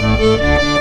Música